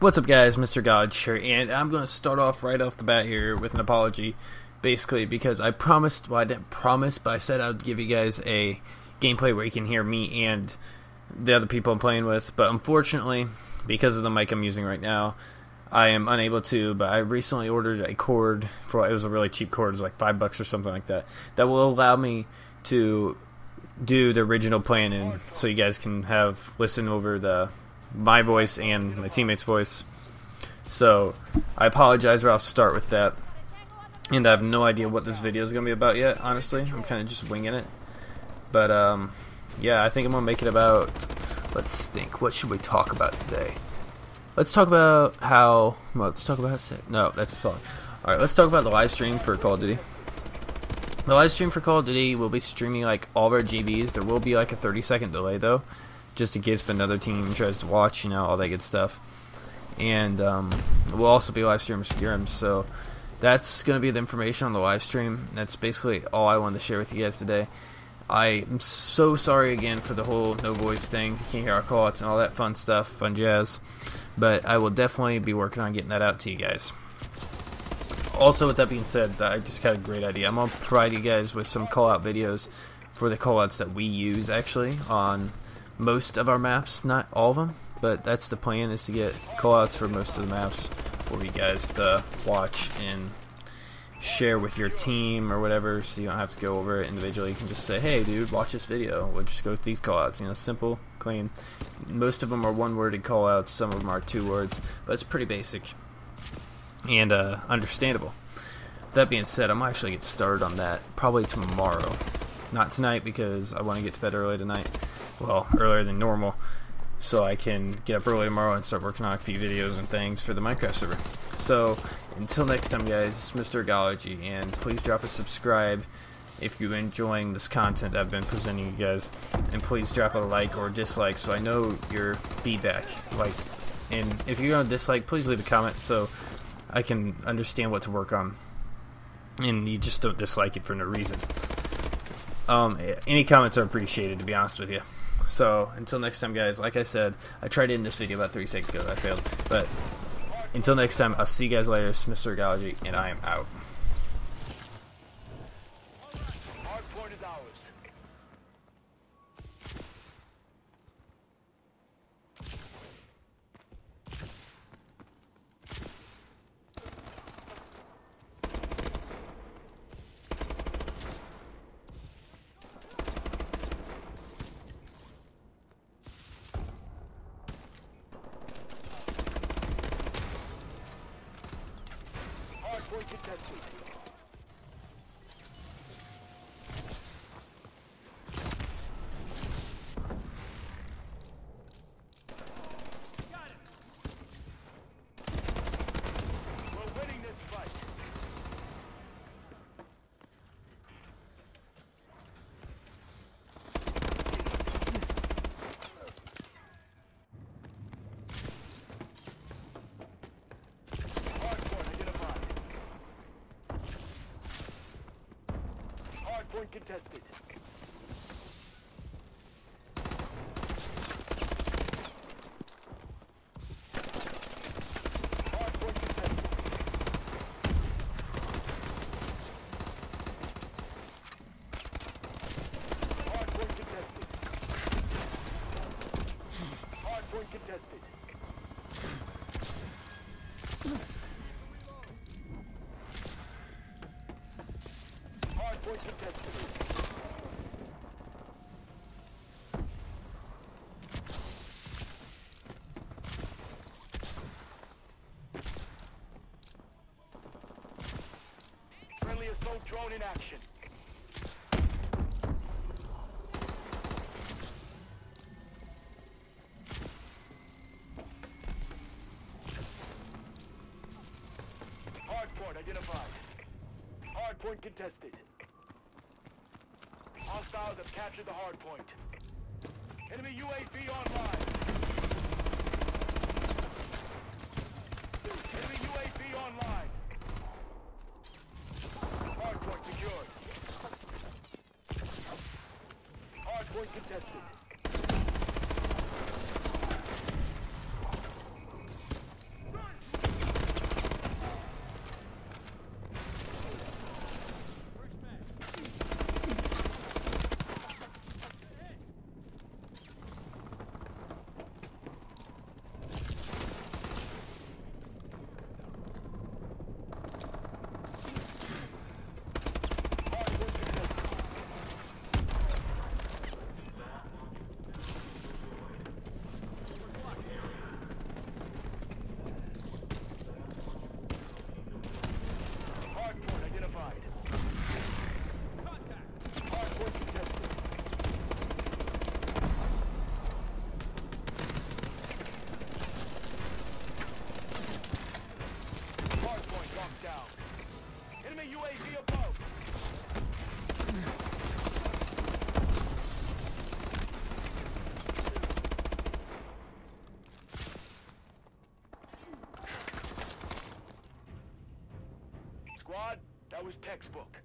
What's up, guys? Mr. God here, and I'm going to start off right off the bat here with an apology, basically because I promised. Well, I didn't promise, but I said I'd give you guys a gameplay where you can hear me and the other people I'm playing with. But unfortunately, because of the mic I'm using right now, I am unable to. But I recently ordered a cord for it was a really cheap cord, it was like five bucks or something like that. That will allow me to do the original plan in, so you guys can have listen over the my voice and my teammate's voice. So I apologize, I'll start with that. And I have no idea what this video is going to be about yet, honestly. I'm kind of just winging it. But, um, yeah, I think I'm going to make it about... Let's think. What should we talk about today? Let's talk about how... Well, let's talk about... No, that's a song. Alright, let's talk about the live stream for Call of Duty. The live stream for Call of Duty will be streaming, like, all of our GBs. There will be, like, a 30-second delay, though just in case if another team tries to watch, you know, all that good stuff. And um, we'll also be live streaming scrims, so that's going to be the information on the live stream. That's basically all I wanted to share with you guys today. I am so sorry again for the whole no voice thing. You can't hear our callouts and all that fun stuff, fun jazz. But I will definitely be working on getting that out to you guys. Also, with that being said, I just got a great idea. I'm going to provide you guys with some call out videos for the callouts that we use actually on most of our maps, not all of them, but that's the plan is to get callouts for most of the maps for you guys to watch and share with your team or whatever so you don't have to go over it individually. You can just say, hey dude, watch this video. We'll just go with these callouts. You know, simple, clean. Most of them are one-worded callouts, some of them are two words, but it's pretty basic and uh, understandable. That being said, I'm actually get started on that probably tomorrow. Not tonight because I want to get to bed early tonight well, earlier than normal, so I can get up early tomorrow and start working on a few videos and things for the Minecraft server. So, until next time, guys, it's Mr. Ergology, and please drop a subscribe if you're enjoying this content I've been presenting you guys, and please drop a like or dislike so I know your feedback. Like, and if you're gonna dislike, please leave a comment so I can understand what to work on, and you just don't dislike it for no reason. Um, any comments are appreciated, to be honest with you. So until next time, guys. Like I said, I tried in this video about three seconds ago. I failed. But until next time, I'll see you guys later. It's Mr. Ergology, and I am out. Hardpoint contested. We're winning this fight. Hardpoint identified. Hardpoint contested. Contested. Hardpoint contested. Hardpoint contested. Hardpoint contested. Friendly assault drone in action. Hardpoint identified. Hardpoint contested. Hostiles have captured the hardpoint. Enemy UAV online. Enemy UAV online. Hardpoint secured. Hardpoint contested. Squad, that was textbook.